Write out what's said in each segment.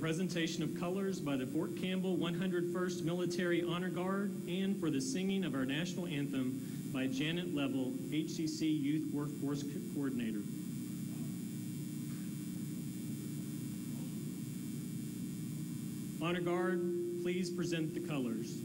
presentation of colors by the Fort Campbell 101st Military Honor Guard and for the singing of our national anthem by Janet Level, HCC Youth Workforce Co- Coordinator. Honor Guard, please present the colors.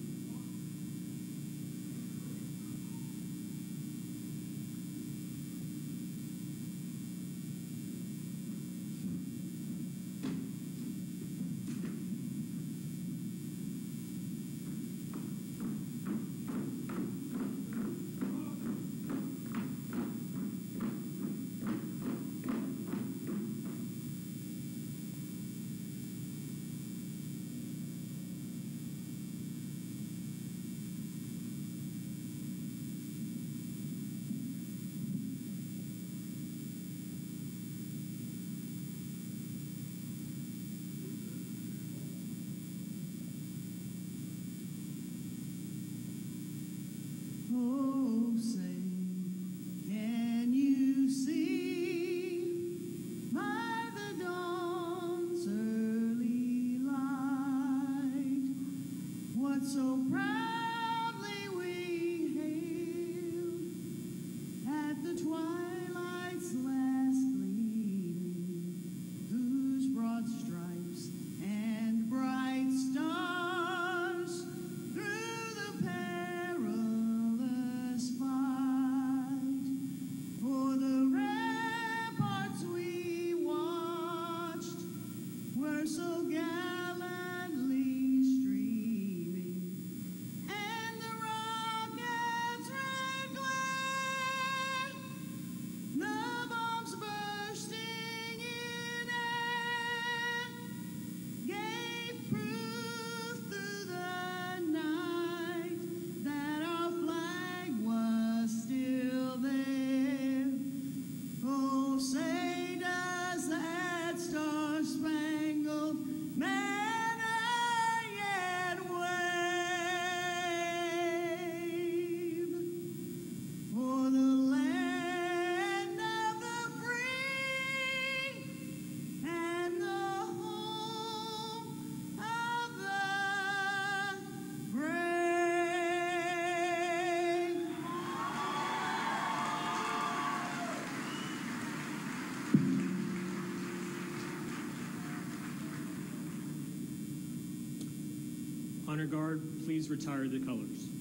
Honor Guard, please retire the colors.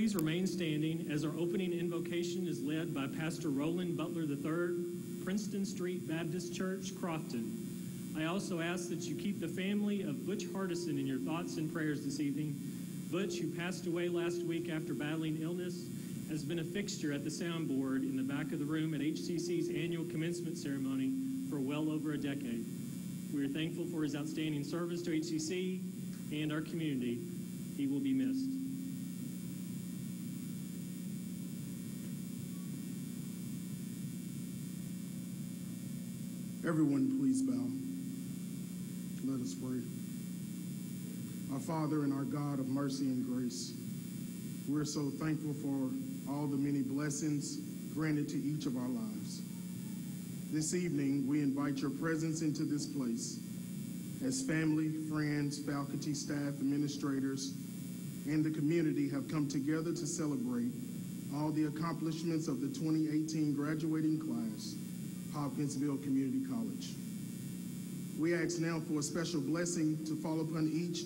Please remain standing as our opening invocation is led by Pastor Roland Butler III, Princeton Street Baptist Church, Crofton. I also ask that you keep the family of Butch Hardison in your thoughts and prayers this evening. Butch, who passed away last week after battling illness, has been a fixture at the soundboard in the back of the room at HCC's annual commencement ceremony for well over a decade. We are thankful for his outstanding service to HCC and our community. He will be missed. Everyone, please bow. Let us pray. Our Father and our God of mercy and grace, we're so thankful for all the many blessings granted to each of our lives. This evening, we invite your presence into this place as family, friends, faculty, staff, administrators, and the community have come together to celebrate all the accomplishments of the 2018 graduating class, Hopkinsville Community College. We ask now for a special blessing to fall upon each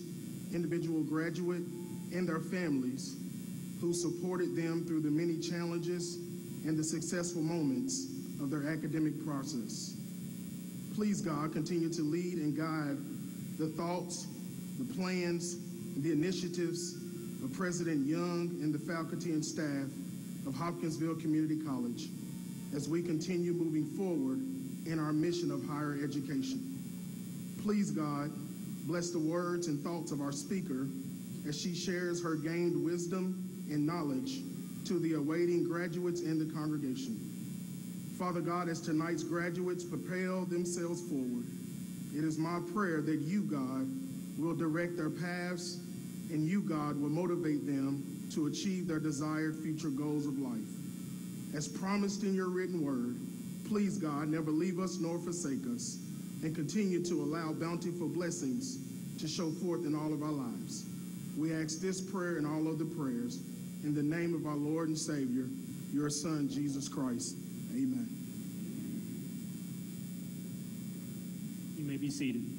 individual graduate and their families who supported them through the many challenges and the successful moments of their academic process. Please, God, continue to lead and guide the thoughts, the plans, the initiatives of President Young and the faculty and staff of Hopkinsville Community College as we continue moving forward in our mission of higher education. Please, God, bless the words and thoughts of our speaker as she shares her gained wisdom and knowledge to the awaiting graduates in the congregation. Father God, as tonight's graduates propel themselves forward, it is my prayer that you, God, will direct their paths and you, God, will motivate them to achieve their desired future goals of life. As promised in your written word, please, God, never leave us nor forsake us, and continue to allow bountiful blessings to show forth in all of our lives. We ask this prayer and all other prayers in the name of our Lord and Savior, your Son, Jesus Christ. Amen. You may be seated.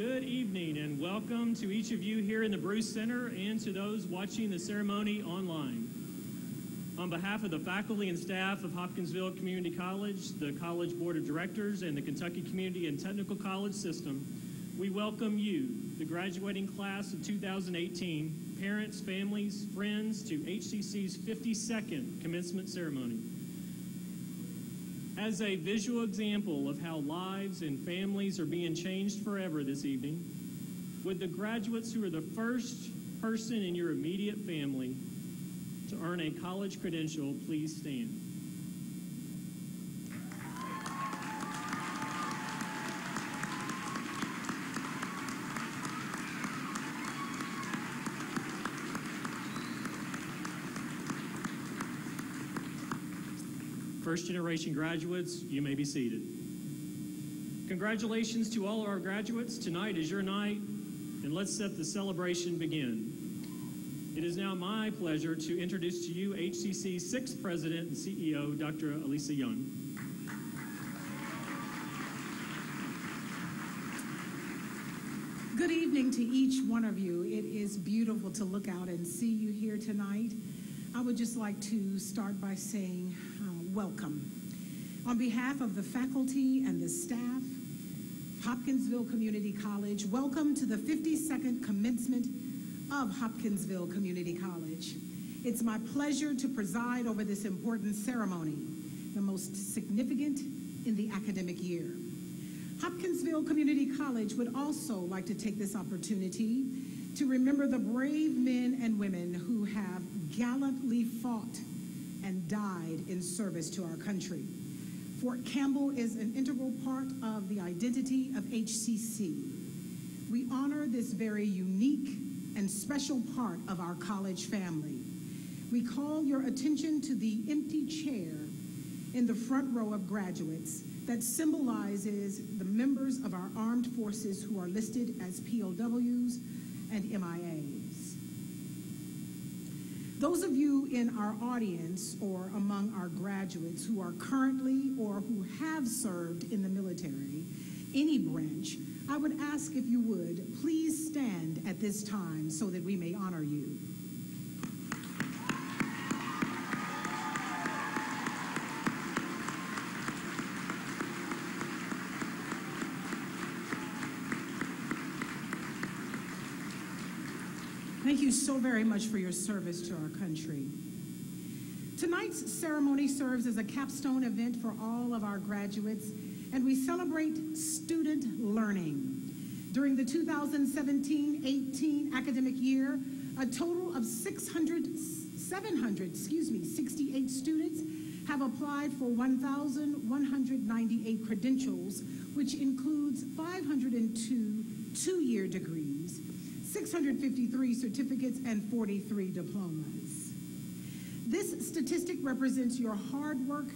Good evening and welcome to each of you here in the Bruce Center and to those watching the ceremony online. On behalf of the faculty and staff of Hopkinsville Community College, the College Board of Directors, and the Kentucky Community and Technical College System, we welcome you, the graduating class of 2018, parents, families, friends, to HCC's 52nd commencement ceremony. As a visual example of how lives and families are being changed forever this evening, would the graduates who are the first person in your immediate family to earn a college credential please stand? First generation graduates, you may be seated. Congratulations to all of our graduates. Tonight is your night, and let's set the celebration begin. It is now my pleasure to introduce to you HCC's sixth president and CEO, Dr. Alissa Young. Good evening to each one of you. It is beautiful to look out and see you here tonight. I would just like to start by saying welcome. On behalf of the faculty and the staff, Hopkinsville Community College, welcome to the 52nd commencement of Hopkinsville Community College. It's my pleasure to preside over this important ceremony, the most significant in the academic year. Hopkinsville Community College would also like to take this opportunity to remember the brave men and women who have gallantly fought and died in service to our country. Fort Campbell is an integral part of the identity of HCC. We honor this very unique and special part of our college family. We call your attention to the empty chair in the front row of graduates that symbolizes the members of our armed forces who are listed as POWs and MIAs. Those of you in our audience or among our graduates who are currently or who have served in the military, any branch, I would ask if you would please stand at this time so that we may honor you. Thank you so very much for your service to our country. Tonight's ceremony serves as a capstone event for all of our graduates, and we celebrate student learning. During the 2017-18 academic year, a total of 600, 700, excuse me, 68 students have applied for 1,198 credentials, which includes 502 two-year degrees, 653 certificates, and 43 diplomas. This statistic represents your hard work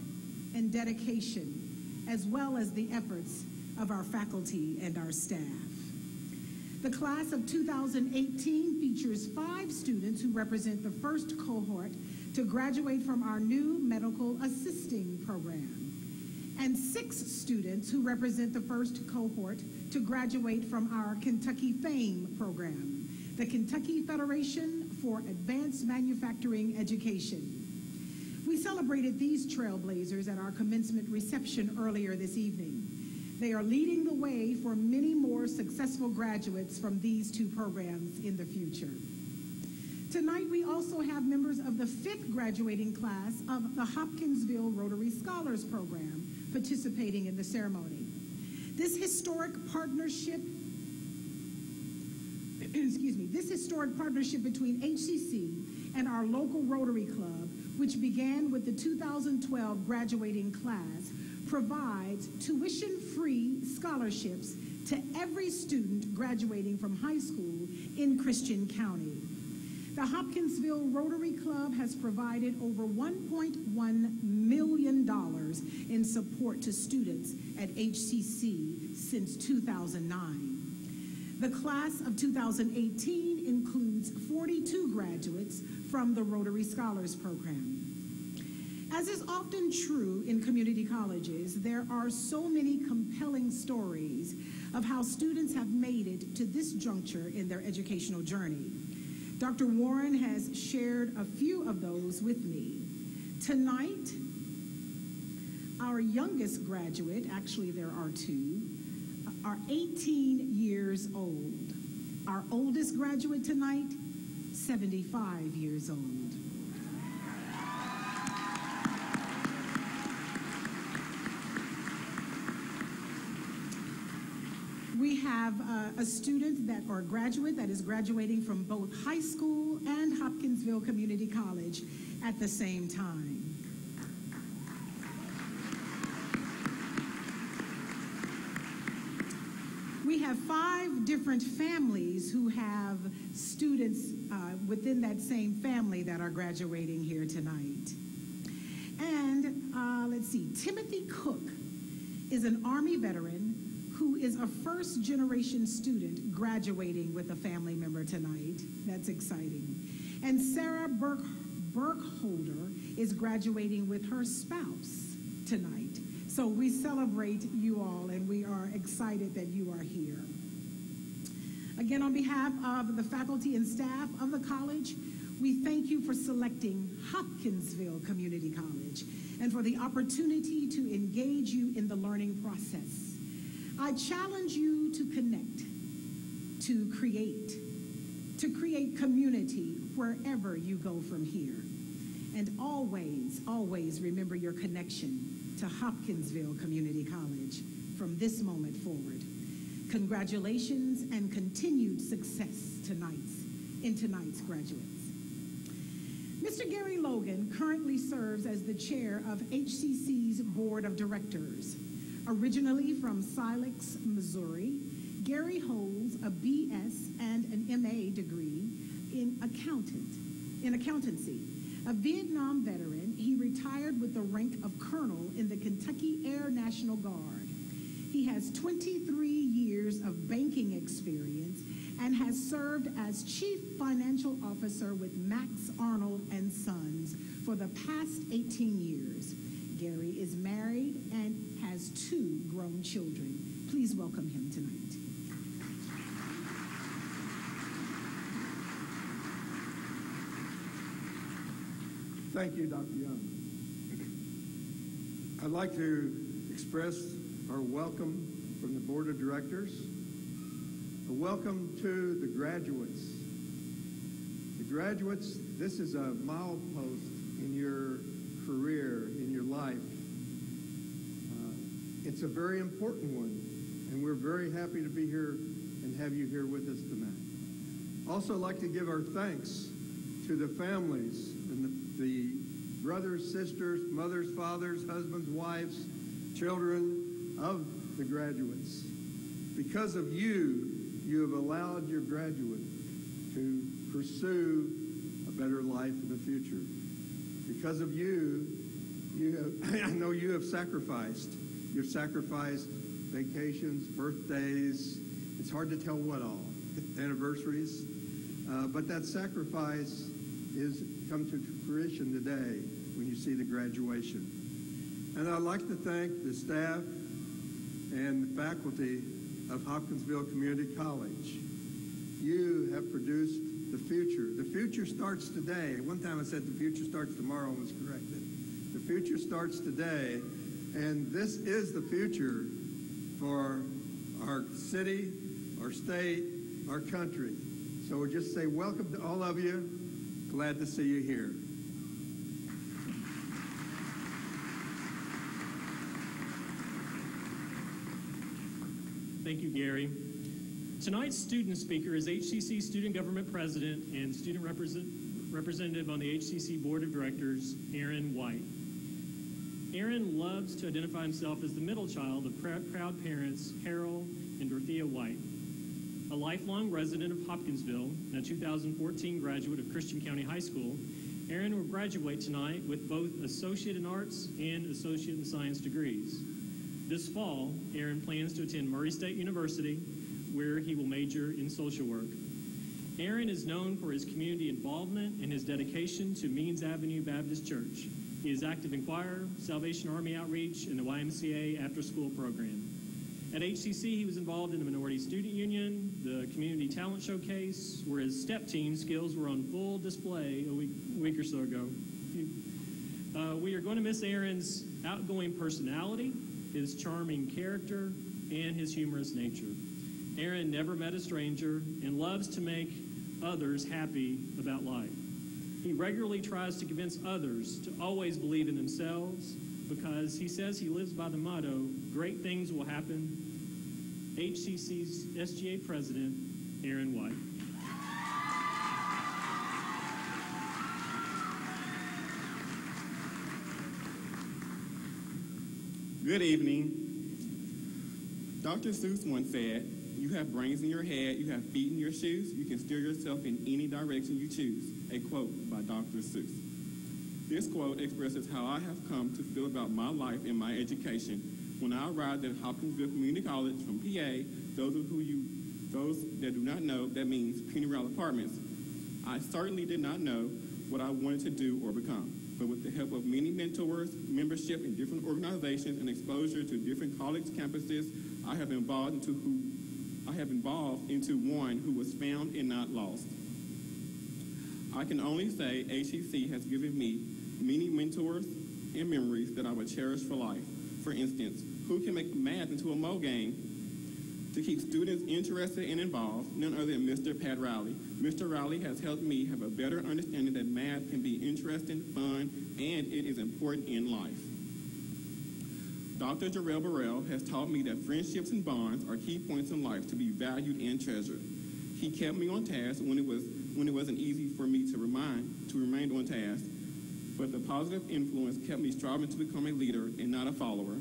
and dedication, as well as the efforts of our faculty and our staff. The class of 2018 features five students who represent the first cohort to graduate from our new medical assisting program, and six students who represent the first cohort to graduate from our Kentucky FAME program, the Kentucky Federation for Advanced Manufacturing Education. We celebrated these trailblazers at our commencement reception earlier this evening. They are leading the way for many more successful graduates from these two programs in the future. Tonight, we also have members of the fifth graduating class of the Hopkinsville Rotary Scholars Program participating in the ceremony. This historic partnership, excuse me, this historic partnership between HCC and our local Rotary Club, which began with the 2012 graduating class, provides tuition-free scholarships to every student graduating from high school in Christian County. The Hopkinsville Rotary Club has provided over $1.1 million in support to students at HCC since 2009. The class of 2018 includes 42 graduates from the Rotary Scholars Program. As is often true in community colleges, there are so many compelling stories of how students have made it to this juncture in their educational journey. Dr. Warren has shared a few of those with me. Tonight, our youngest graduate, actually there are two, are 18 years old. Our oldest graduate tonight, 75 years old. We have uh, a student that, or a graduate that is graduating from both high school and Hopkinsville Community College at the same time. We have five different families who have students uh, within that same family that are graduating here tonight. And uh, let's see, Timothy Cook is an Army veteran is a first generation student graduating with a family member tonight. That's exciting. And Sarah Burke, Burkholder is graduating with her spouse tonight. So we celebrate you all and we are excited that you are here. Again, on behalf of the faculty and staff of the college, we thank you for selecting Hopkinsville Community College and for the opportunity to engage you in the learning process. I challenge you to connect, to create, to create community wherever you go from here. And always, always remember your connection to Hopkinsville Community College from this moment forward. Congratulations and continued success tonight's, in tonight's graduates. Mr. Gary Logan currently serves as the chair of HCC's Board of Directors. Originally from Silex, Missouri, Gary holds a BS and an MA degree in accountant, in accountancy. A Vietnam veteran, he retired with the rank of colonel in the Kentucky Air National Guard. He has 23 years of banking experience and has served as chief financial officer with Max Arnold and Sons for the past 18 years. Gary is married and has two grown children. Please welcome him tonight. Thank you, Dr. Young. I'd like to express our welcome from the Board of Directors, a welcome to the graduates. The graduates, this is a milepost in your career, life. Uh, it's a very important one, and we're very happy to be here and have you here with us tonight. Also, like to give our thanks to the families and the, the brothers, sisters, mothers, fathers, husbands, wives, children of the graduates. Because of you, you have allowed your graduate to pursue a better life in the future. Because of you, you have, I know you have sacrificed. You've sacrificed vacations, birthdays. It's hard to tell what all, anniversaries. Uh, but that sacrifice is come to fruition today when you see the graduation. And I'd like to thank the staff and the faculty of Hopkinsville Community College. You have produced the future. The future starts today. One time I said the future starts tomorrow and was corrected. Future starts today, and this is the future for our city, our state, our country. So we just say welcome to all of you. Glad to see you here. Thank you, Gary. Tonight's student speaker is HCC Student Government President and Student represent, Representative on the HCC Board of Directors, Aaron White. Aaron loves to identify himself as the middle child of pr- proud parents Harold and Dorothea White. A lifelong resident of Hopkinsville and a 2014 graduate of Christian County High School, Aaron will graduate tonight with both Associate in Arts and Associate in Science degrees. This fall, Aaron plans to attend Murray State University, where he will major in social work. Aaron is known for his community involvement and his dedication to Means Avenue Baptist Church. He is active in choir, Salvation Army outreach, and the YMCA after school program. At HCC, he was involved in the Minority Student Union, the Community Talent Showcase, where his step team skills were on full display a week, week or so ago. Uh, we are going to miss Aaron's outgoing personality, his charming character, and his humorous nature. Aaron never met a stranger and loves to make others happy about life. He regularly tries to convince others to always believe in themselves because he says he lives by the motto great things will happen. HCC's SGA President, Aaron White. Good evening. Dr. Seuss once said, You have brains in your head, you have feet in your shoes, you can steer yourself in any direction you choose. A quote by Dr. Seuss. This quote expresses how I have come to feel about my life and my education. When I arrived at Hopkinsville Community College from PA, those of who you those that do not know, that means Pennyroyal Apartments. I certainly did not know what I wanted to do or become but with the help of many mentors, membership in different organizations, and exposure to different college campuses, I have evolved into who have evolved into one who was found and not lost. I can only say HCC has given me many mentors and memories that I will cherish for life. For instance, who can make math into a Mo game to keep students interested and involved, none other than Mr. Pat Riley. Mr. Riley has helped me have a better understanding that math can be interesting, fun, and it is important in life. Dr. Jarrell Burrell has taught me that friendships and bonds are key points in life to be valued and treasured. He kept me on task when it was when it wasn't easy for me to remind to remain on task, but the positive influence kept me striving to become a leader and not a follower.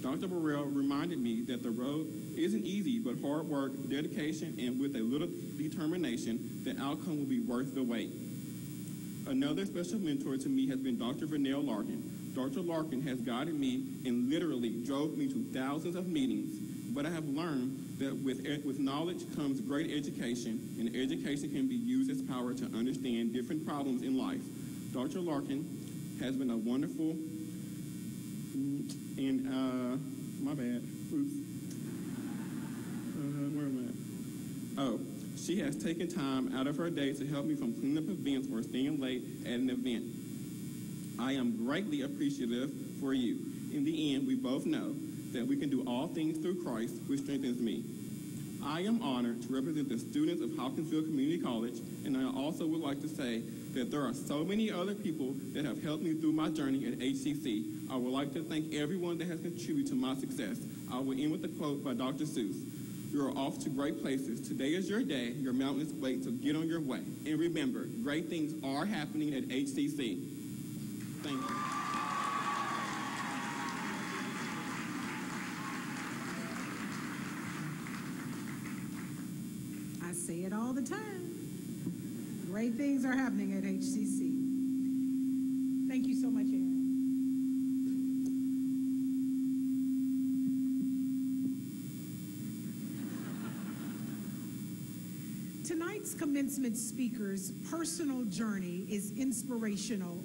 Dr. Burrell reminded me that the road isn't easy, but hard work, dedication, and with a little determination, the outcome will be worth the wait. Another special mentor to me has been Dr. Vernell Larkin. Dr. Larkin has guided me and literally drove me to thousands of meetings, but I have learned that with, with knowledge comes great education, and education can be used as power to understand different problems in life. Dr. Larkin has been a wonderful and uh, my bad. Oops. Uh, where am I? Oh, she has taken time out of her day to help me from cleaning up events or staying late at an event. I am greatly appreciative for you. In the end, we both know that we can do all things through Christ, which strengthens me. I am honored to represent the students of Hopkinsville Community College, and I also would like to say that there are so many other people that have helped me through my journey at HCC. I would like to thank everyone that has contributed to my success. I will end with a quote by Dr. Seuss. You are off to great places. Today is your day. Your mountain is wait, so get on your way. And remember, great things are happening at HCC. Thank you. I say it all the time. Great things are happening at HCC. Thank you so much, Aaron. Tonight's commencement speaker's personal journey is inspirational.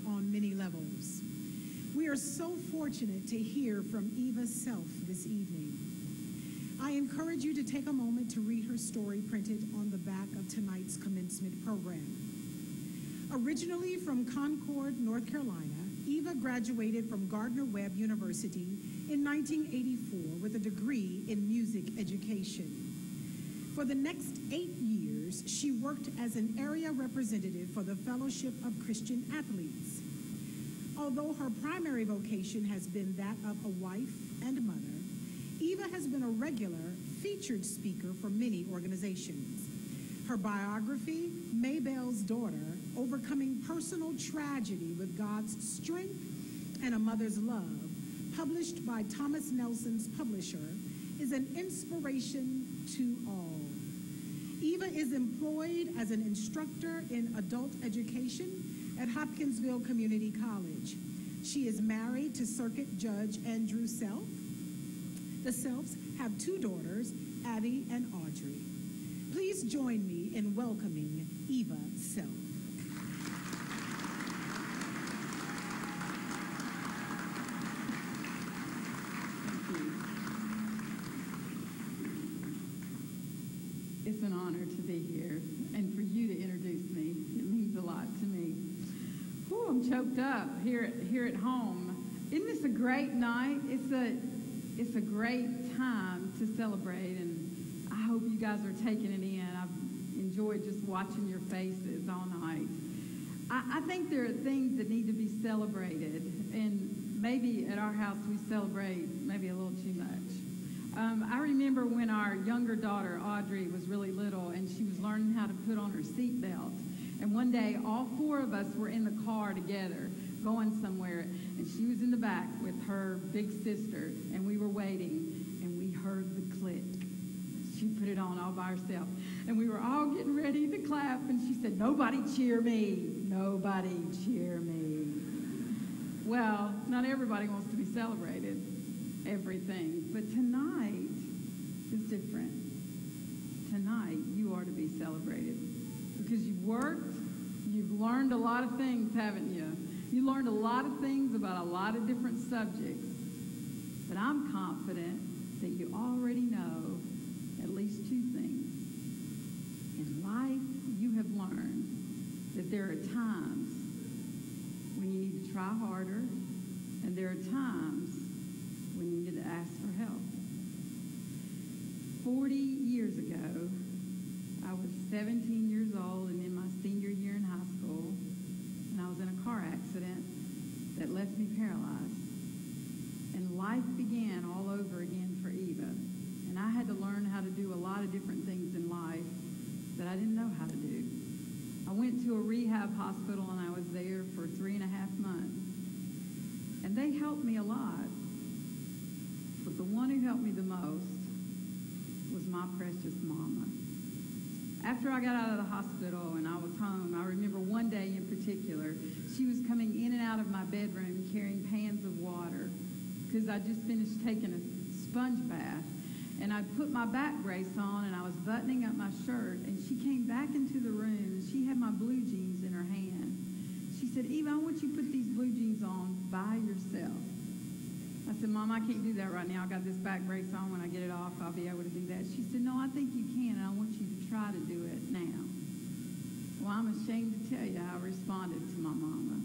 We are so fortunate to hear from Eva Self this evening. I encourage you to take a moment to read her story printed on the back of tonight's commencement program. Originally from Concord, North Carolina, Eva graduated from Gardner Webb University in 1984 with a degree in music education. For the next eight years, she worked as an area representative for the Fellowship of Christian Athletes. Although her primary vocation has been that of a wife and mother, Eva has been a regular featured speaker for many organizations. Her biography, Maybell's Daughter, Overcoming Personal Tragedy with God's Strength and a Mother's Love, published by Thomas Nelson's publisher, is an inspiration to all. Eva is employed as an instructor in adult education at Hopkinsville Community College. She is married to Circuit Judge Andrew Self. The Selfs have two daughters, Addie and Audrey. Please join me in welcoming Eva Self. It's an honor to be here and for you to introduce me. It means a lot to me. Whew, I'm choked up here here at home. Isn't this a great night? It's a it's a great time to celebrate, and I hope you guys are taking it in. I've enjoyed just watching your faces all night. I, I think there are things that need to be celebrated, and maybe at our house we celebrate maybe a little too much. Um, I remember when our younger daughter, Audrey, was really little and she was learning how to put on her seatbelt. And one day, all four of us were in the car together going somewhere, and she was in the back with her big sister, and we were waiting, and we heard the click. She put it on all by herself, and we were all getting ready to clap, and she said, Nobody cheer me! Nobody cheer me! Well, not everybody wants to be celebrated, everything. But tonight is different. Tonight, you are to be celebrated because you've worked, you've learned a lot of things, haven't you? You learned a lot of things about a lot of different subjects. But I'm confident that you already know at least two things. In life, you have learned that there are times when you need to try harder, and there are times when you need to ask for help. Forty years ago, I was 17 years old and in my senior year in high school, and I was in a car accident that left me paralyzed. And life began all over again for Eva. And I had to learn how to do a lot of different things in life that I didn't know how to do. I went to a rehab hospital and I was there for three and a half months. And they helped me a lot. But the one who helped me the most was my precious mama. After I got out of the hospital and I was home, I remember one day in particular, she was coming in and out of my bedroom carrying pans of water because I just finished taking a sponge bath. And I put my back brace on and I was buttoning up my shirt and she came back into the room and she had my blue jeans in her hand. She said, Eva, I want you to put these blue jeans on by yourself. I said, Mom, I can't do that right now. I got this back brace on. When I get it off, I'll be able to do that. She said, No, I think you can, try to do it now. Well, I'm ashamed to tell you how I responded to my mama.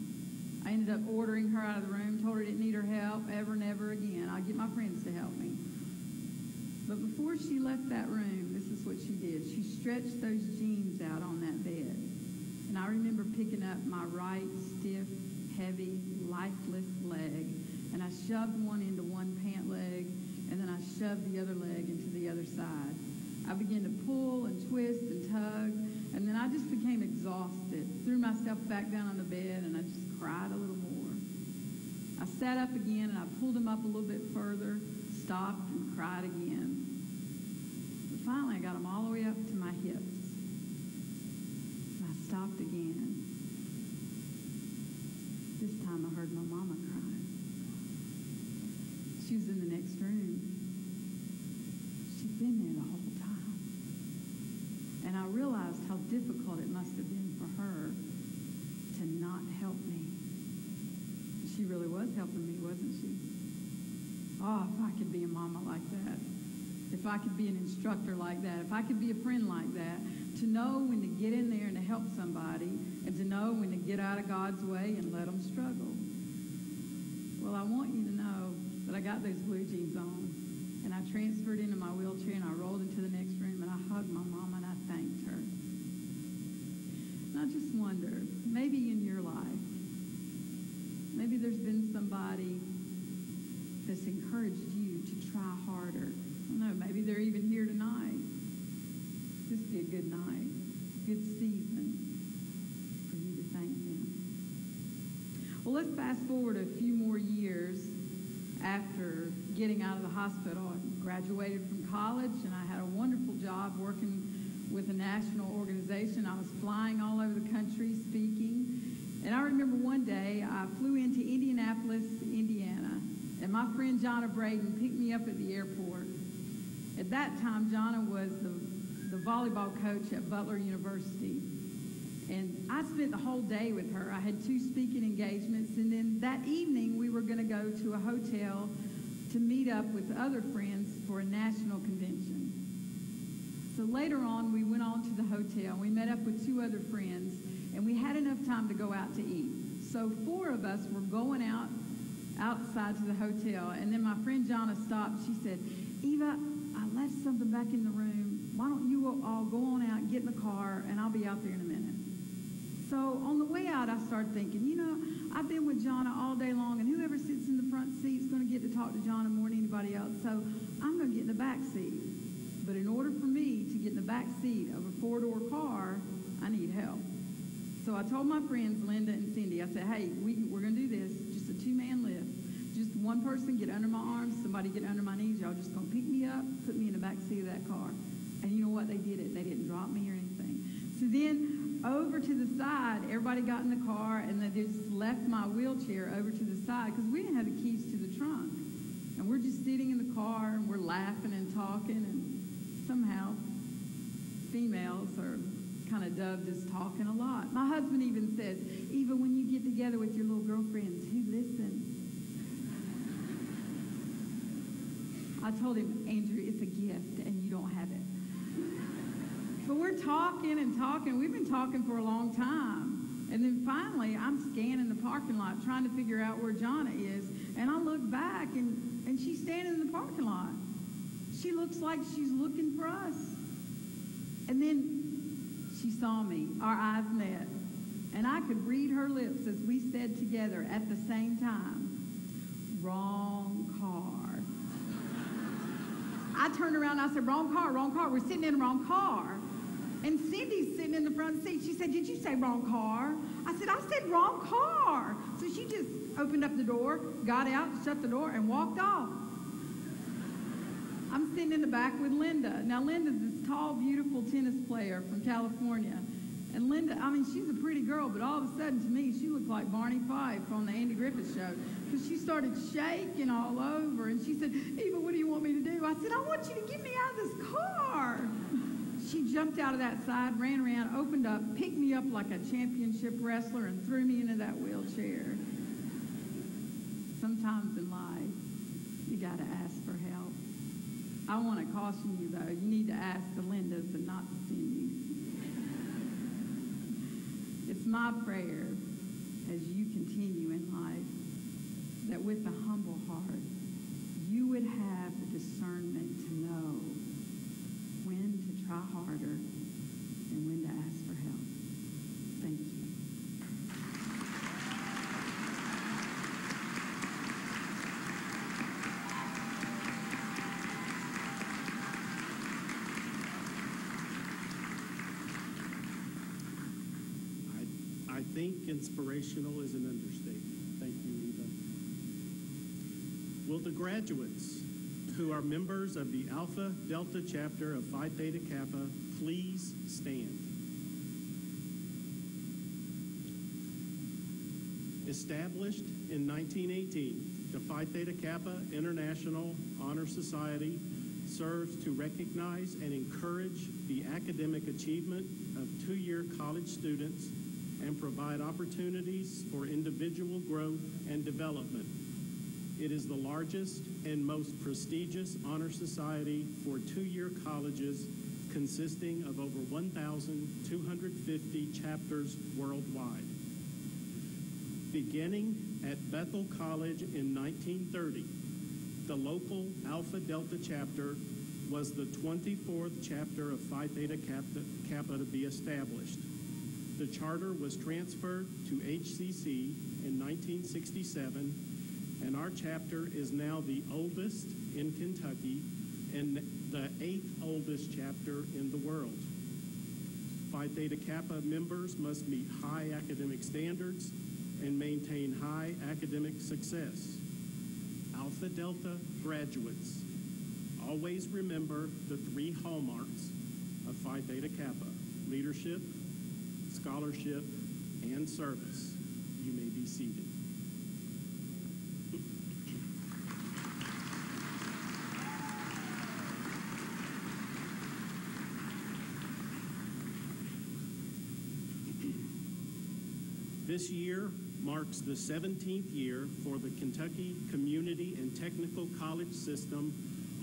I ended up ordering her out of the room, told her I didn't need her help ever, never again. I'll get my friends to help me. But before she left that room, this is what she did. She stretched those jeans out on that bed. And I remember picking up my right stiff, heavy, lifeless leg, and I shoved one into one pant leg, and then I shoved the other leg into the other side. I began to pull and twist and tug, and then I just became exhausted. Threw myself back down on the bed, and I just cried a little more. I sat up again, and I pulled him up a little bit further, stopped, and cried again. But finally, I got him all the way up to my hips. And I stopped again. This time I heard my mama cry. She was in the next room. Difficult it must have been for her to not help me. She really was helping me, wasn't she? Oh, if I could be a mama like that. If I could be an instructor like that. If I could be a friend like that. to know when to get in there and to help somebody, and to know when to get out of God's way and let them struggle. Well, I want you to know that I got those blue jeans on, and I transferred into my wheelchair, and I rolled into the next room, and I hugged my mom, fast forward a few more years after getting out of the hospital. I graduated from college and I had a wonderful job working with a national organization. I was flying all over the country speaking. And I remember one day I flew into Indianapolis, Indiana, and my friend Jonna Braden picked me up at the airport. At that time, Jonna was the, the volleyball coach at Butler University. I spent the whole day with her. I had two speaking engagements, and then that evening we were going to go to a hotel to meet up with other friends for a national convention. So later on, we went on to the hotel. We met up with two other friends, and we had enough time to go out to eat. So four of us were going out outside to the hotel, and then my friend Jonna stopped. She said, Eva, I left something back in the room. Why don't you all go on out, get in the car, and I'll be out there in a minute. So on the way out, I started thinking, you know, I've been with Jonna all day long, and whoever sits in the front seat is going to get to talk to Jonna more than anybody else. So I'm going to get in the back seat. But in order for me to get in the back seat of a four-door car, I need help. So I told my friends, Linda and Cindy, I said, hey, we, we're going to do this, just a two-man lift. Just one person get under my arms, somebody get under my knees. Y'all just going to pick me up, put me in the back seat of that car. And you know what? They did it. They didn't drop me or anything. So then over to the side, everybody got in the car and they just left my wheelchair over to the side because we didn't have the keys to the trunk. And we're just sitting in the car and we're laughing and talking and somehow females are kind of dubbed as talking a lot. My husband even says, even when you get together with your little girlfriends, who listens? I told him, Andrew, it's a gift and you don't have it. We're talking and talking. We've been talking for a long time. And then finally, I'm scanning the parking lot trying to figure out where Jonna is. And I look back and, and she's standing in the parking lot. She looks like she's looking for us. And then she saw me. Our eyes met. And I could read her lips as we said together at the same time wrong car. I turned around and I said, wrong car, wrong car. We're sitting in the wrong car. And Cindy's sitting in the front seat. She said, Did you say wrong car? I said, I said wrong car. So she just opened up the door, got out, shut the door, and walked off. I'm sitting in the back with Linda. Now, Linda's this tall, beautiful tennis player from California. And Linda, I mean, she's a pretty girl, but all of a sudden, to me, she looked like Barney Fife on the Andy Griffith show. Because she started shaking all over. And she said, Eva, what do you want me to do? I said, I want you to get me out of this car. She jumped out of that side, ran around, opened up, picked me up like a championship wrestler, and threw me into that wheelchair. Sometimes in life, you got to ask for help. I want to caution you, though, you need to ask the Lindas and not the Cindy's. It's my prayer as you continue in life that with a humble heart, you would have the discernment to know when to try harder and when to ask for help. Thank you. I, I think inspirational is an understatement. Thank you, Eva. Will the graduates who are members of the Alpha Delta chapter of Phi Theta Kappa please stand? Established in 1918, the Phi Theta Kappa International Honor Society serves to recognize and encourage the academic achievement of two-year college students and provide opportunities for individual growth and development. It is the largest and most prestigious honor society for two-year colleges consisting of over 1,250 chapters worldwide. Beginning at Bethel College in 1930, the local Alpha Delta chapter was the 24th chapter of Phi Theta Kappa, Kappa to be established. The charter was transferred to HCC in 1967, and our chapter is now the oldest in Kentucky and the eighth oldest chapter in the world. Phi Theta Kappa members must meet high academic standards and maintain high academic success. Alpha Delta graduates, always remember the three hallmarks of Phi Theta Kappa leadership, scholarship, and service. You may be seated. This year marks the 17th year for the Kentucky Community and Technical College System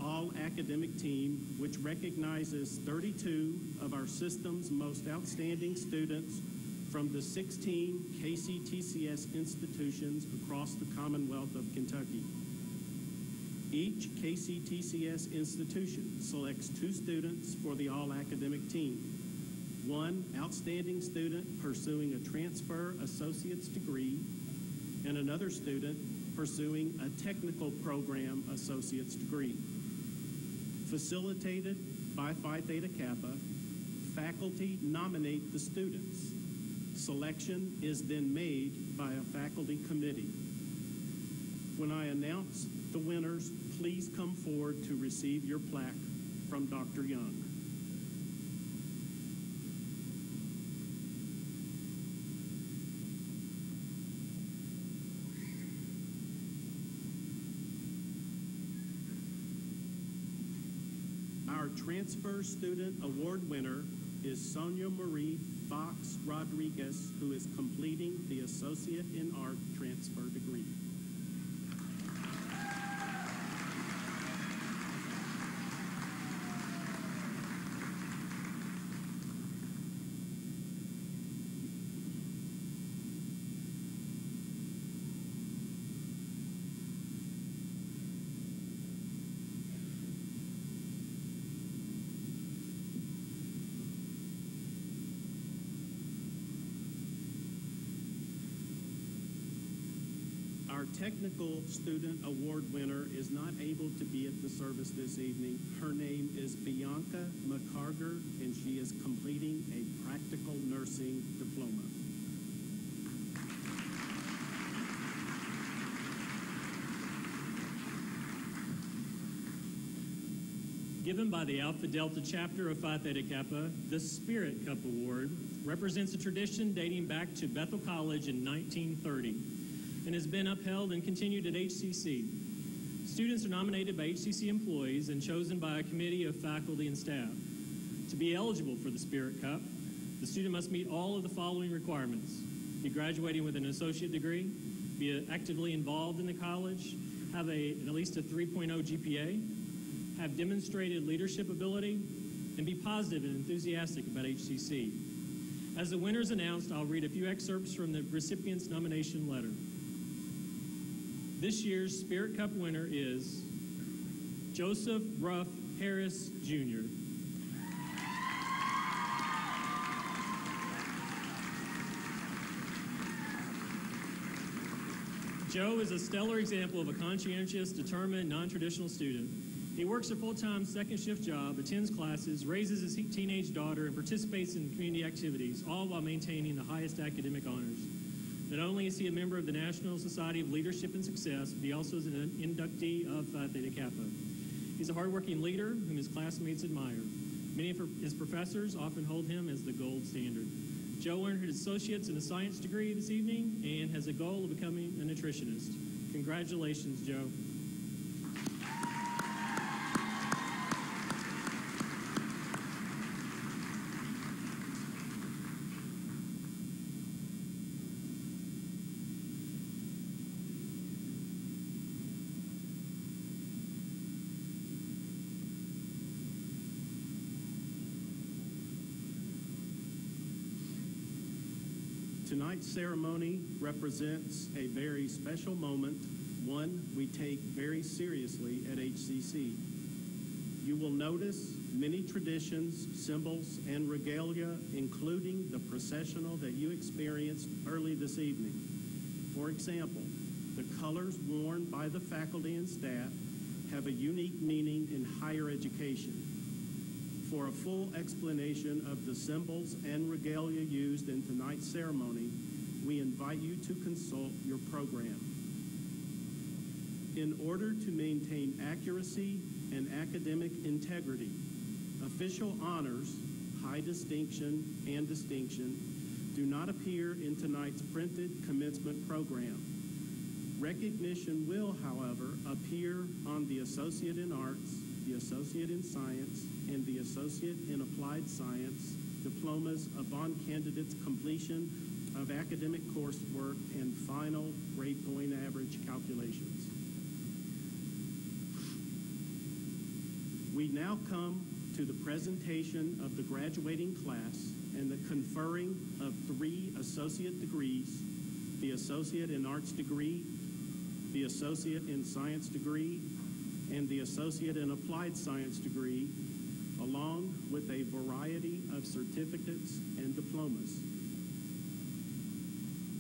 All Academic Team, which recognizes 32 of our system's most outstanding students from the 16 KCTCS institutions across the Commonwealth of Kentucky. Each KCTCS institution selects two students for the All Academic Team one outstanding student pursuing a transfer associate's degree, and another student pursuing a technical program associate's degree. Facilitated by Phi Theta Kappa, faculty nominate the students. Selection is then made by a faculty committee. When I announce the winners, please come forward to receive your plaque from Dr. Young. Transfer Student Award winner is Sonia Marie Fox Rodriguez, who is completing the Associate in Art transfer degree. Technical Student Award winner is not able to be at the service this evening. Her name is Bianca McCarger, and she is completing a practical nursing diploma. Given by the Alpha Delta chapter of Phi Theta Kappa, the Spirit Cup Award represents a tradition dating back to Bethel College in 1930 and has been upheld and continued at HCC. Students are nominated by HCC employees and chosen by a committee of faculty and staff. To be eligible for the Spirit Cup, the student must meet all of the following requirements be graduating with an associate degree, be actively involved in the college, have a, at least a 3.0 GPA, have demonstrated leadership ability, and be positive and enthusiastic about HCC. As the winners announced, I'll read a few excerpts from the recipient's nomination letter. This year's Spirit Cup winner is Joseph Ruff Harris Jr. Joe is a stellar example of a conscientious, determined, non traditional student. He works a full time second shift job, attends classes, raises his teenage daughter, and participates in community activities, all while maintaining the highest academic honors. Not only is he a member of the National Society of Leadership and Success, but he also is an inductee of Phi Theta Kappa. He's a hardworking leader whom his classmates admire. Many of his professors often hold him as the gold standard. Joe earned his associate's in a science degree this evening and has a goal of becoming a nutritionist. Congratulations, Joe. Tonight's ceremony represents a very special moment, one we take very seriously at HCC. You will notice many traditions, symbols, and regalia, including the processional that you experienced early this evening. For example, the colors worn by the faculty and staff have a unique meaning in higher education. For a full explanation of the symbols and regalia used in tonight's ceremony, we invite you to consult your program. In order to maintain accuracy and academic integrity, official honors, high distinction, and distinction do not appear in tonight's printed commencement program. Recognition will, however, appear on the Associate in Arts, the Associate in Science, and the Associate in Applied Science diplomas upon candidates' completion of academic coursework and final grade point average calculations. We now come to the presentation of the graduating class and the conferring of three associate degrees, the Associate in Arts degree, the Associate in Science degree, and the Associate in Applied Science degree, along with a variety of certificates and diplomas.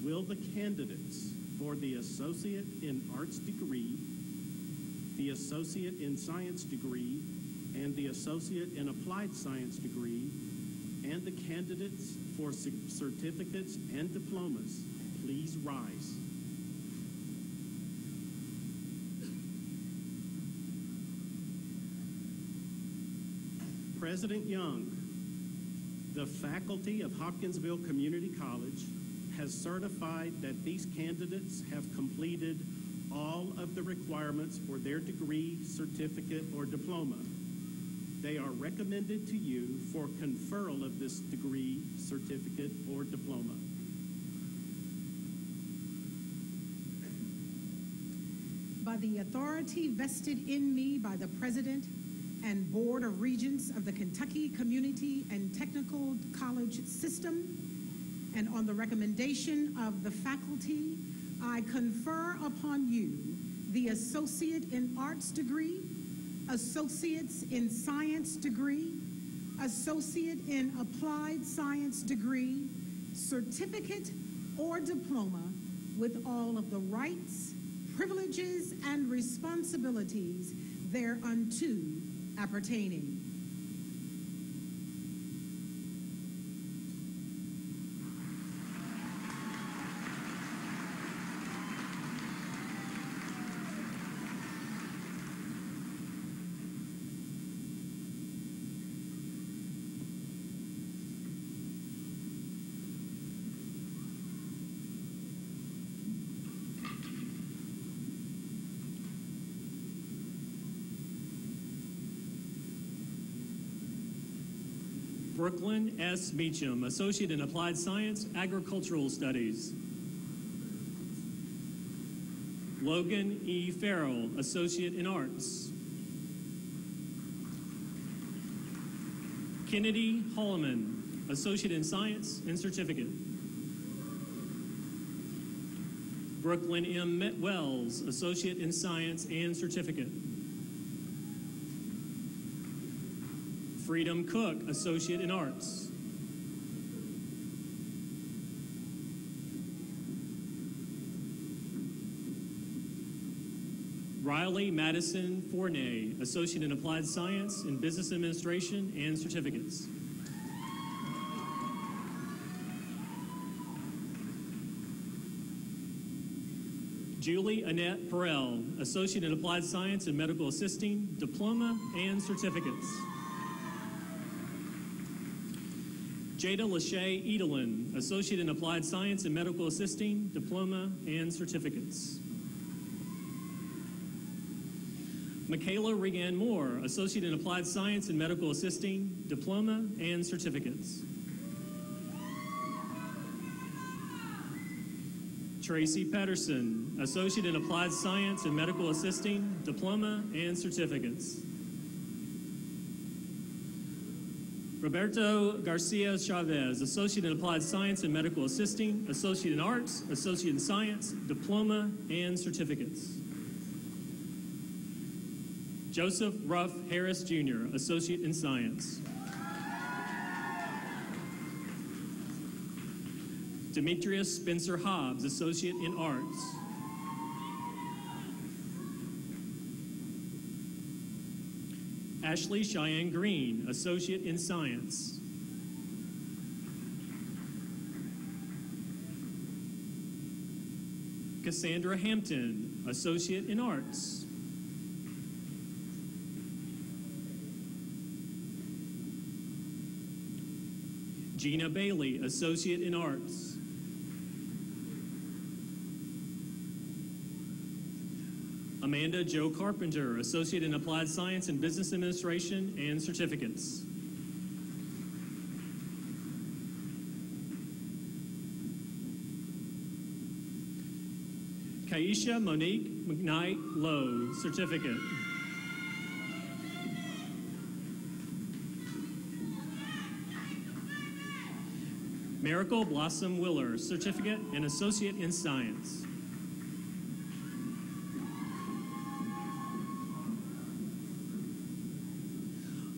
Will the candidates for the Associate in Arts degree, the Associate in Science degree, and the Associate in Applied Science degree, and the candidates for certificates and diplomas, please rise. President Young, the faculty of Hopkinsville Community College has certified that these candidates have completed all of the requirements for their degree, certificate, or diploma. They are recommended to you for conferral of this degree, certificate, or diploma. By the authority vested in me by the President and Board of Regents of the Kentucky Community and Technical College System, and on the recommendation of the faculty, I confer upon you the Associate in Arts degree, Associates in Science degree, Associate in Applied Science degree, certificate, or diploma with all of the rights, privileges, and responsibilities thereunto appertaining. Brooklyn S. Meacham, Associate in Applied Science, Agricultural Studies. Logan E. Farrell, Associate in Arts. Kennedy Holloman, Associate in Science and Certificate. Brooklyn M. Wells, Associate in Science and Certificate. Freedom Cook, Associate in Arts. Riley Madison Fournay, Associate in Applied Science and Business Administration and Certificates. Julie Annette Perel, Associate in Applied Science and Medical Assisting, Diploma and Certificates. Jada Lachey Edelin, Associate in Applied Science and Medical Assisting, Diploma and Certificates. Michaela Regan Moore, Associate in Applied Science and Medical Assisting, Diploma and Certificates. Tracy Pedersen, Associate in Applied Science and Medical Assisting, Diploma and Certificates. Roberto Garcia Chavez, Associate in Applied Science and Medical Assisting, Associate in Arts, Associate in Science, Diploma, and Certificates. Joseph Ruff Harris Jr., Associate in Science. Demetrius Spencer Hobbs, Associate in Arts. Ashley Cheyenne Green, Associate in Science. Cassandra Hampton, Associate in Arts. Gina Bailey, Associate in Arts. Amanda Joe Carpenter, Associate in Applied Science and Business Administration and Certificates. Kaisha Monique McKnight Lowe, Certificate. Miracle Blossom Willer, Certificate and Associate in Science.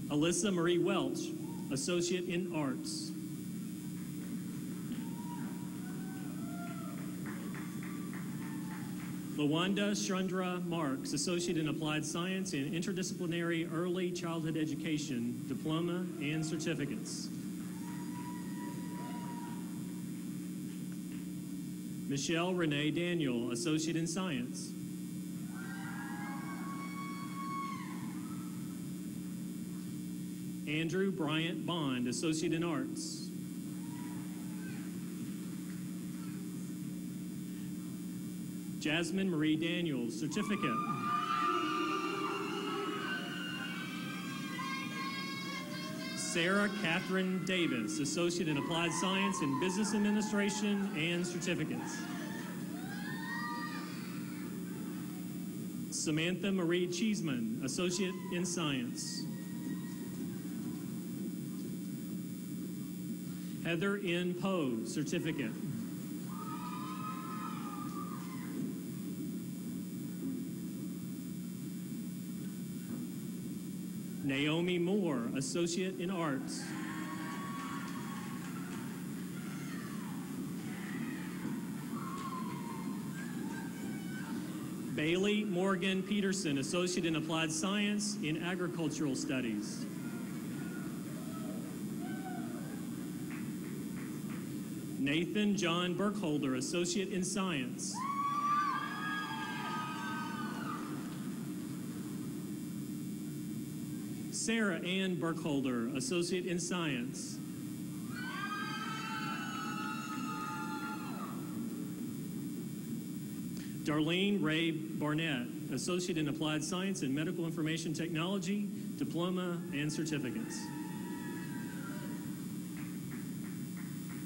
Alyssa Marie Welch, Associate in Arts. Lawanda Shrundra Marks, Associate in Applied Science and Interdisciplinary Early Childhood Education, Diploma and Certificates. Michelle Renee Daniel, Associate in Science. Andrew Bryant Bond, Associate in Arts. Jasmine Marie Daniels, Certificate. Sarah Catherine Davis, Associate in Applied Science and Business Administration and Certificates. Samantha Marie Cheeseman, Associate in Science. Heather N. Poe, Certificate. Naomi Moore, Associate in Arts. Bailey Morgan Peterson, Associate in Applied Science in Agricultural Studies. Nathan John Burkholder, Associate in Science. Sarah Ann Burkholder, Associate in Science. Darlene Ray Barnett, Associate in Applied Science and Medical Information Technology, Diploma and Certificates.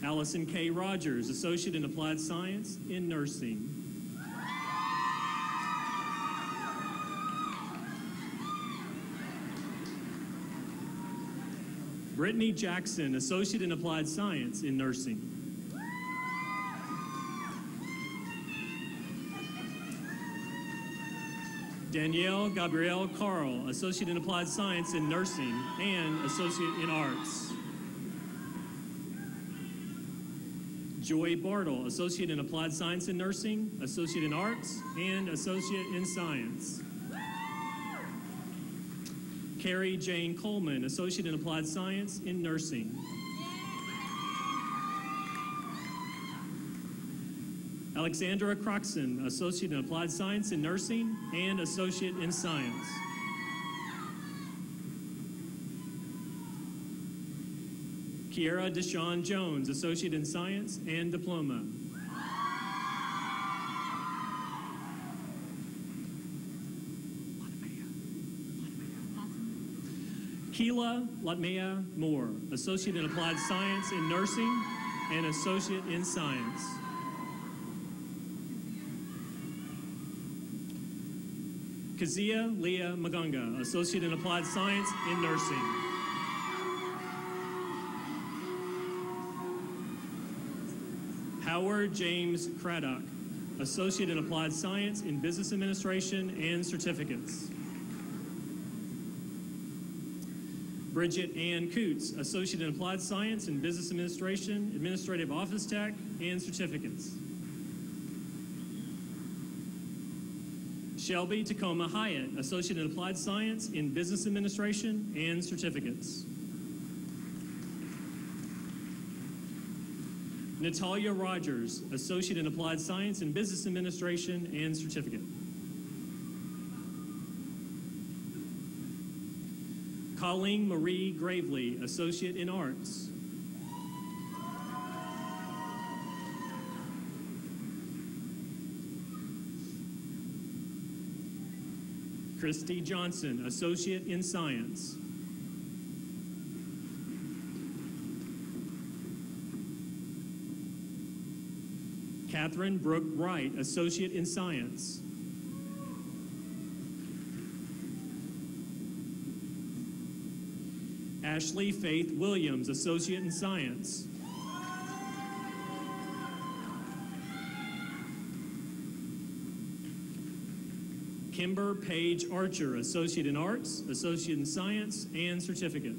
Allison K. Rogers, Associate in Applied Science in Nursing. Brittany Jackson, Associate in Applied Science in Nursing. Danielle Gabrielle Carl, Associate in Applied Science in Nursing and Associate in Arts. Joy Bartle, Associate in Applied Science in Nursing, Associate in Arts, and Associate in Science. Carrie Jane Coleman, Associate in Applied Science in Nursing. Alexandra Croxon, Associate in Applied Science in Nursing and Associate in Science. Kiera Deshawn Jones, Associate in Science and Diploma. Keela Latmea Moore, Associate in Applied Science in Nursing and Associate in Science. Kazia Leah Maganga, Associate in Applied Science in Nursing. Howard James Craddock, Associate in Applied Science in Business Administration and certificates. Bridget Ann Coots, Associate in Applied Science in Business Administration, Administrative Office Tech, and certificates. Shelby Tacoma Hyatt, Associate in Applied Science in Business Administration and certificates. Natalia Rogers, Associate in Applied Science and Business Administration and certificate. Colleen Marie Gravely, Associate in Arts. Christy Johnson, Associate in Science. Catherine Brooke Wright, Associate in Science. Ashley Faith Williams, Associate in Science. Kimber Page Archer, Associate in Arts, Associate in Science, and Certificate.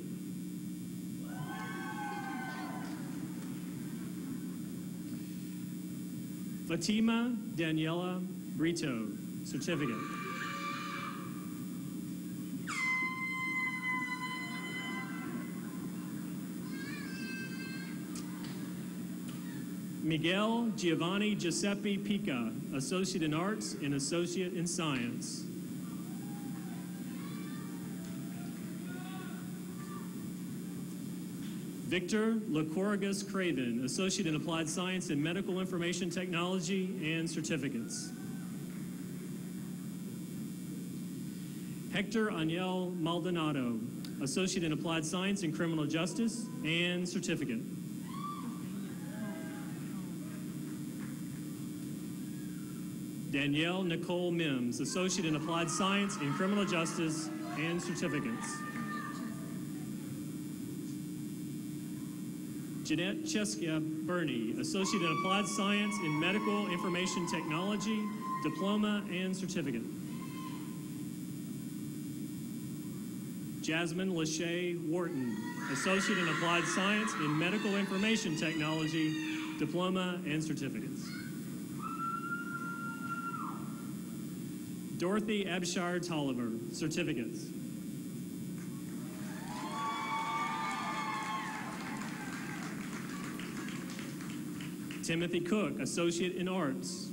Fatima Daniela Brito, Certificate. Miguel Giovanni Giuseppe Pica, Associate in Arts and Associate in Science. Victor Licorigus Craven, Associate in Applied Science and Medical Information Technology and certificates. Hector Aniel Maldonado, Associate in Applied Science and Criminal Justice and certificate. Danielle Nicole Mims, Associate in Applied Science in Criminal Justice and certificates. Jeanette Cheska Burney, Associate in Applied Science in Medical Information Technology, Diploma and Certificate. Jasmine Lachey Wharton, Associate in Applied Science in Medical Information Technology, Diploma and Certificates. Dorothy Abshire Tolliver, certificates. Timothy Cook, Associate in Arts.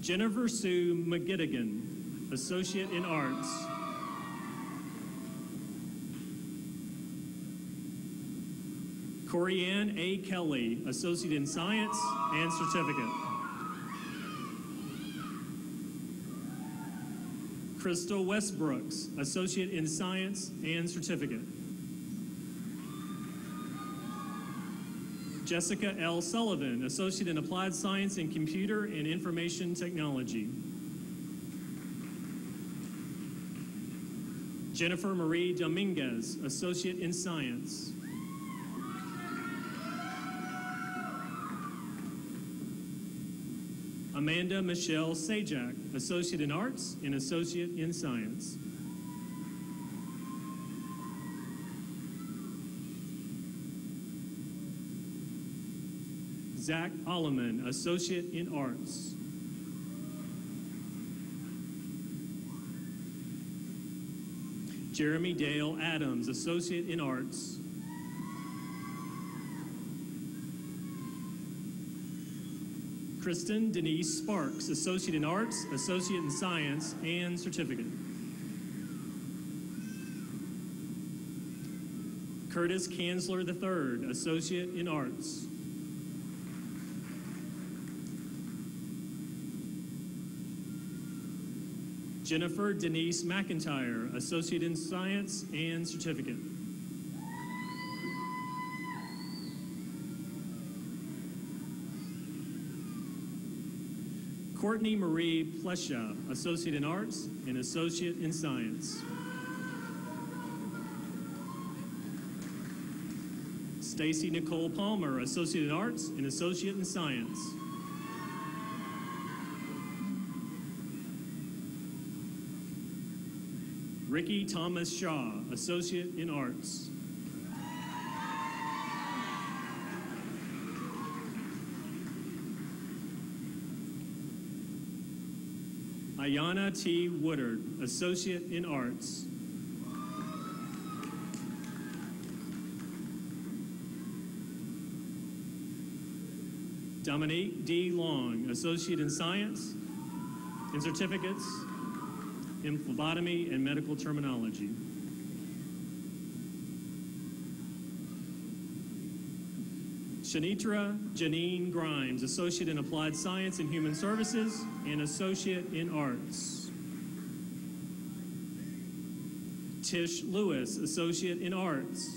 Jennifer Sue McGittigan, Associate in Arts. Corianne A. Kelly, Associate in Science and Certificate. Crystal Westbrooks, Associate in Science and Certificate. Jessica L. Sullivan, Associate in Applied Science in Computer and Information Technology. Jennifer Marie Dominguez, Associate in Science. Amanda Michelle Sajak, Associate in Arts and Associate in Science. Zach Alleman, Associate in Arts. Jeremy Dale Adams, Associate in Arts. Kristen Denise Sparks, Associate in Arts, Associate in Science, and Certificate. Curtis Kansler III, Associate in Arts. Jennifer Denise McIntyre, Associate in Science and Certificate. Courtney Marie Plesha, Associate in Arts and Associate in Science. Stacy Nicole Palmer, Associate in Arts and Associate in Science. Ricky Thomas Shaw, Associate in Arts. Ayana T. Woodard, Associate in Arts. Dominique D. Long, Associate in Science and Certificates in Phlebotomy and Medical Terminology. Shanitra Janine Grimes, Associate in Applied Science and Human Services and Associate in Arts. Tish Lewis, Associate in Arts.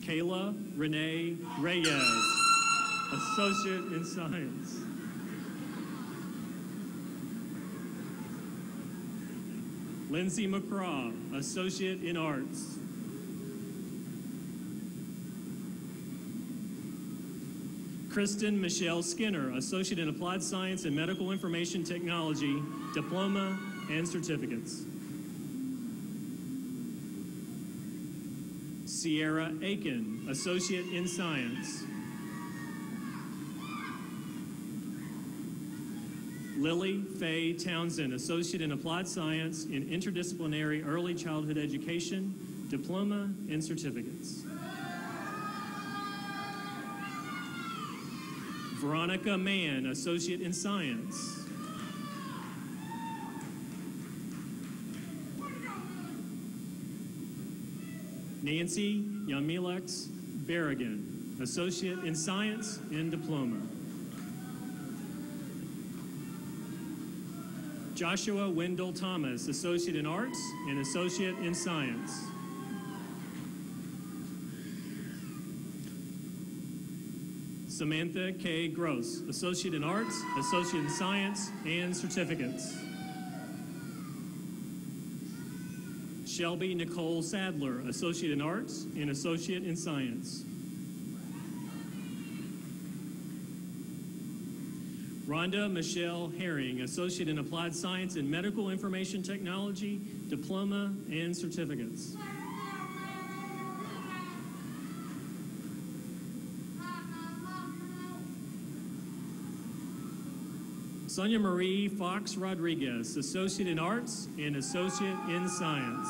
Kayla Renee Reyes, Associate in Science. Lindsay McCraw, Associate in Arts. Kristen Michelle Skinner, Associate in Applied Science and Medical Information Technology, Diploma and Certificates. Sierra Aiken, Associate in Science. Lily Faye Townsend, Associate in Applied Science in Interdisciplinary Early Childhood Education, Diploma and Certificates. Veronica Mann, Associate in Science. Nancy Yamilex Berrigan, Associate in Science and Diploma. Joshua Wendell Thomas, Associate in Arts and Associate in Science. Samantha K. Gross, Associate in Arts, Associate in Science, and Certificates. Shelby Nicole Sadler, Associate in Arts and Associate in Science. Rhonda Michelle Herring, Associate in Applied Science and Medical Information Technology, Diploma and Certificates. Sonia Marie Fox Rodriguez, Associate in Arts and Associate in Science.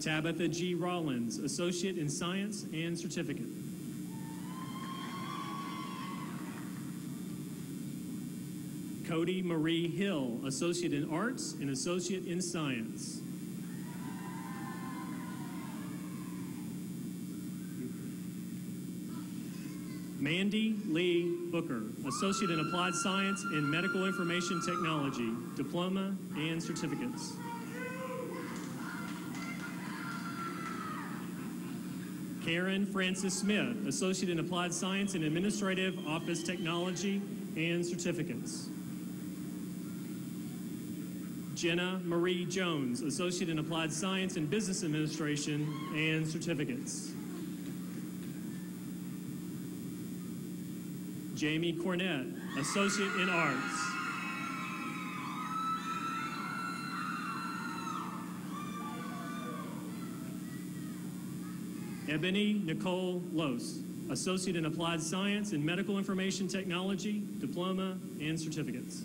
Tabitha G. Rollins, Associate in Science and Certificate. Cody Marie Hill, Associate in Arts and Associate in Science. Mandy Lee Booker, Associate in Applied Science and Medical Information Technology, Diploma and Certificates. Karen Francis Smith, Associate in Applied Science and Administrative Office Technology and Certificates. Jenna Marie Jones, Associate in Applied Science and Business Administration and Certificates. Jamie Cornett, Associate in Arts. Ebony Nicole Los, Associate in Applied Science and Medical Information Technology, Diploma and Certificates.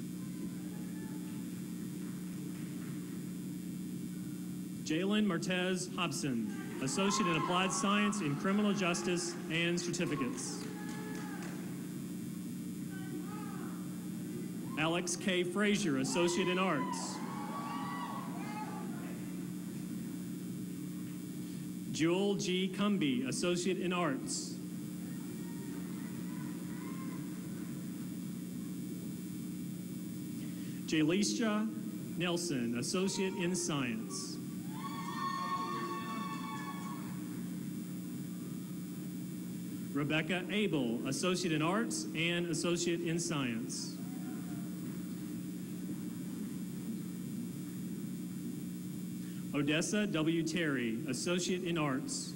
Jalen Martez Hobson, Associate in Applied Science in Criminal Justice and Certificates. Alex K. Frazier, Associate in Arts. Jewel G. Cumby, Associate in Arts. Jalisha Nelson, Associate in Science. Rebecca Abel, Associate in Arts and Associate in Science. Odessa W. Terry, Associate in Arts.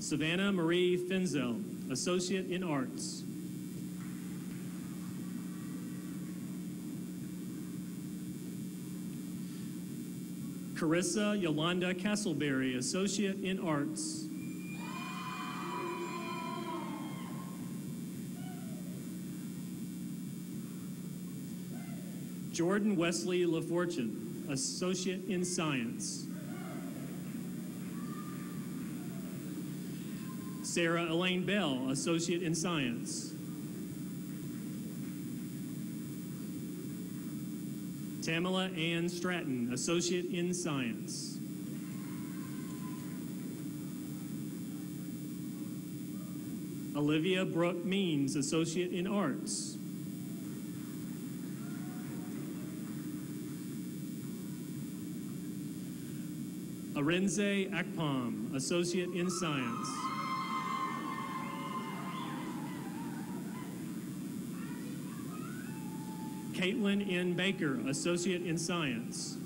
Savannah Marie Finzel, Associate in Arts. Carissa Yolanda Castleberry, Associate in Arts. Jordan Wesley LaFortune, Associate in Science. Sarah Elaine Bell, Associate in Science. Tamala Ann Stratton, Associate in Science. Olivia Brooke Means, Associate in Arts. Arenze Akpom, Associate in Science. Caitlin N. Baker, Associate in Science.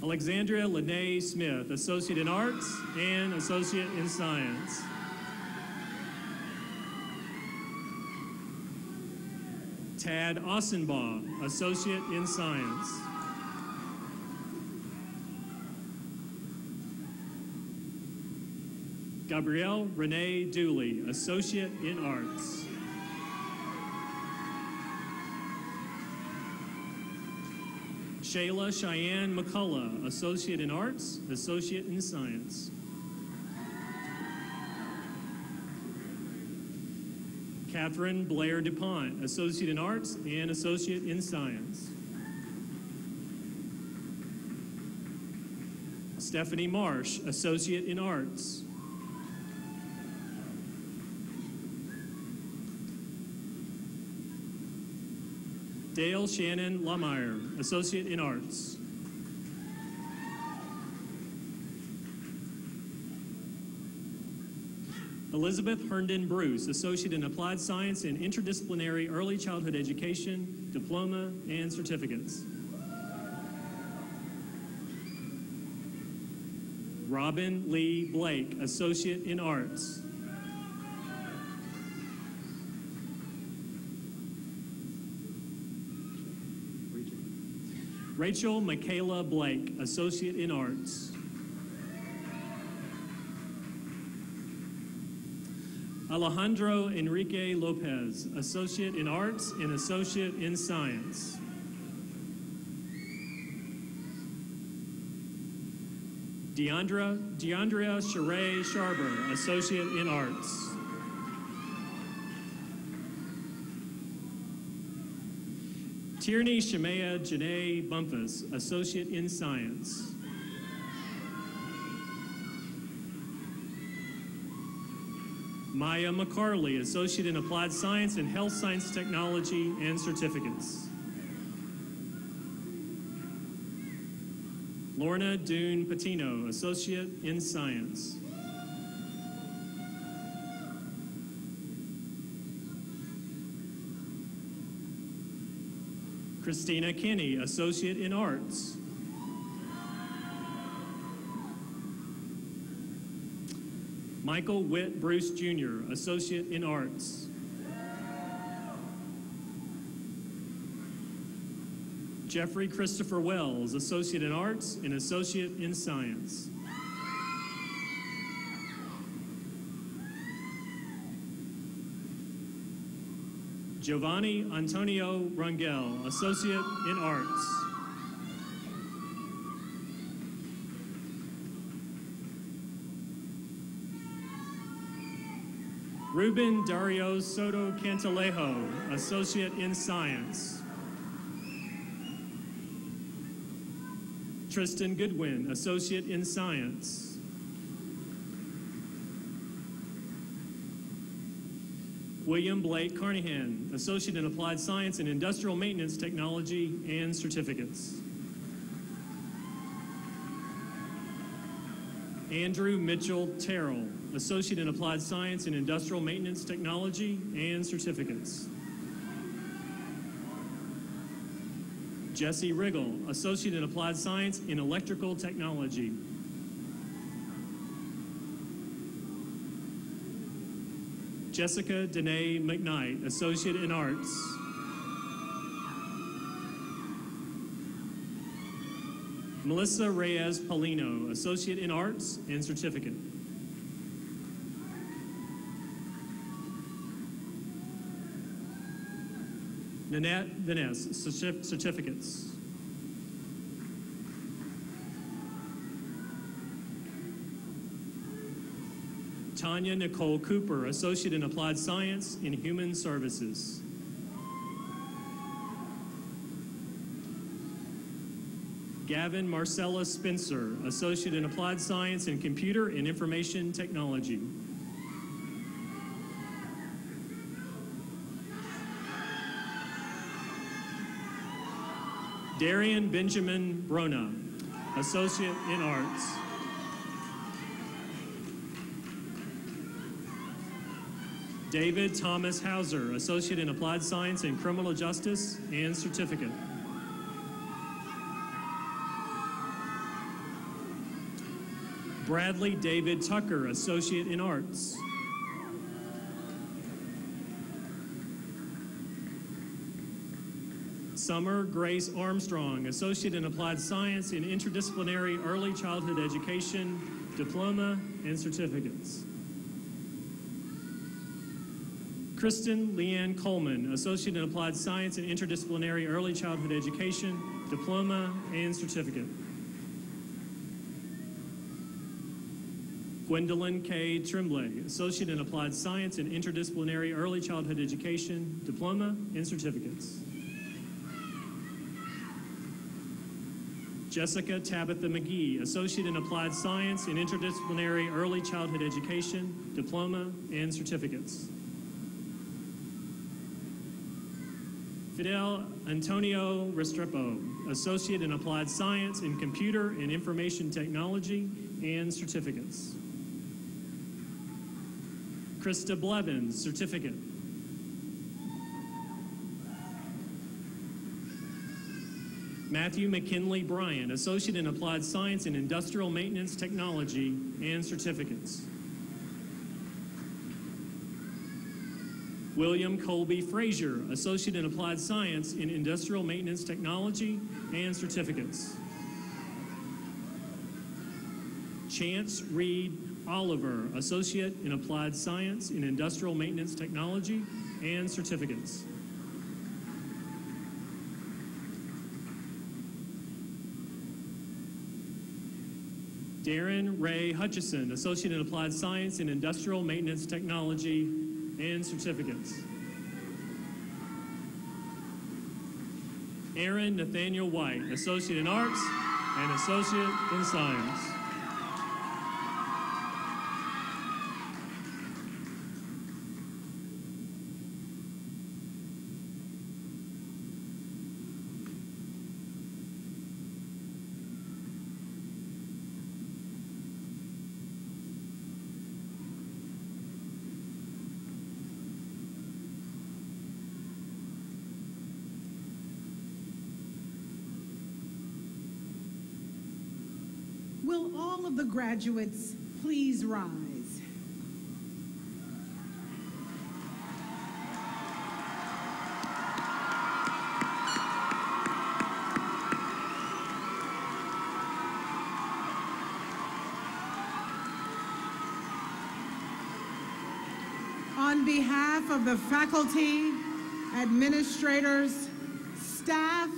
Alexandria Lene Smith, Associate in Arts and Associate in Science. Tad Ossenbaugh, Associate in Science. Gabrielle Renee Dooley, Associate in Arts. Shayla Cheyenne McCullough, Associate in Arts, Associate in Science. Catherine Blair DuPont, Associate in Arts and Associate in Science. Stephanie Marsh, Associate in Arts. Dale Shannon Lameyer, Associate in Arts. Elizabeth Herndon Bruce, Associate in Applied Science and Interdisciplinary Early Childhood Education, Diploma and Certificates. Robin Lee Blake, Associate in Arts. Rachel Michaela Blake, Associate in Arts. Alejandro Enrique Lopez, Associate in Arts and Associate in Science. Deandra, Deandria Sheree Sharber, Associate in Arts. Tierney Shemaya Janae Bumpus, Associate in Science. Maya McCarley, Associate in Applied Science and Health Science Technology and Certificates. Lorna Dune Patino, Associate in Science. Christina Kinney, Associate in Arts. Michael Witt Bruce Jr., Associate in Arts. Jeffrey Christopher Wells, Associate in Arts and Associate in Science. Giovanni Antonio Rangel, Associate in Arts. Ruben Dario Soto Cantalejo, Associate in Science. Tristan Goodwin, Associate in Science. William Blake Carnahan, Associate in Applied Science and Industrial Maintenance Technology and Certificates. Andrew Mitchell Terrell, Associate in Applied Science and Industrial Maintenance Technology and certificates. Jesse Riggle, Associate in Applied Science in Electrical Technology. Jessica Danae McKnight, Associate in Arts. Melissa Reyes Paulino, Associate in Arts and Certificate. Nanette Vines, certificates. Tanya Nicole Cooper, Associate in Applied Science in Human Services. Gavin Marcella Spencer, Associate in Applied Science in Computer and Information Technology. Darian Benjamin Brona, Associate in Arts. David Thomas Hauser, Associate in Applied Science in Criminal Justice and Certificate. Bradley David Tucker, Associate in Arts. Summer Grace Armstrong, Associate in Applied Science in Interdisciplinary Early Childhood Education, Diploma and Certificates. Kristen Leanne Coleman, Associate in Applied Science in Interdisciplinary Early Childhood Education, Diploma and Certificate. Gwendolyn K. Tremblay, Associate in Applied Science in Interdisciplinary Early Childhood Education, Diploma and Certificates. Jessica Tabitha McGee, Associate in Applied Science in Interdisciplinary Early Childhood Education, Diploma and Certificates. Fidel Antonio Restrepo, Associate in Applied Science in Computer and Information Technology and Certificates. Krista Blevins, Certificate. Matthew McKinley Bryan, Associate in Applied Science in Industrial Maintenance Technology and Certificates. William Colby Frazier, Associate in Applied Science in Industrial Maintenance Technology and Certificates. Chance Reed Oliver, Associate in Applied Science in Industrial Maintenance Technology and Certificates. Darren Ray Hutchison, Associate in Applied Science in Industrial Maintenance Technology and Certificates. Aaron Nathaniel White, Associate in Arts and Associate in Science. All of the graduates please rise? On behalf of the faculty, administrators, staff,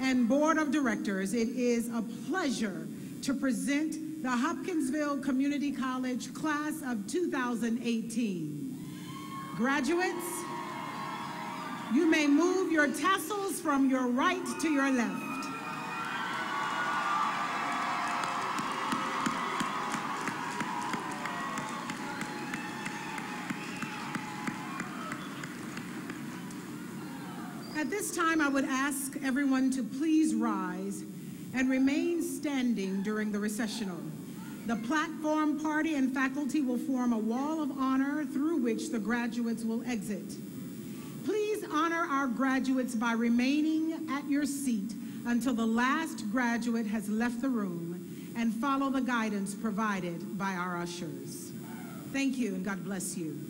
and board of directors, it is a pleasure to present the Hopkinsville Community College class of 2018. Graduates, you may move your tassels from your right to your left. At this time, I would ask everyone to please rise and remain standing during the recessional. The platform party and faculty will form a wall of honor through which the graduates will exit. Please honor our graduates by remaining at your seat until the last graduate has left the room and follow the guidance provided by our ushers. Thank you and God bless you.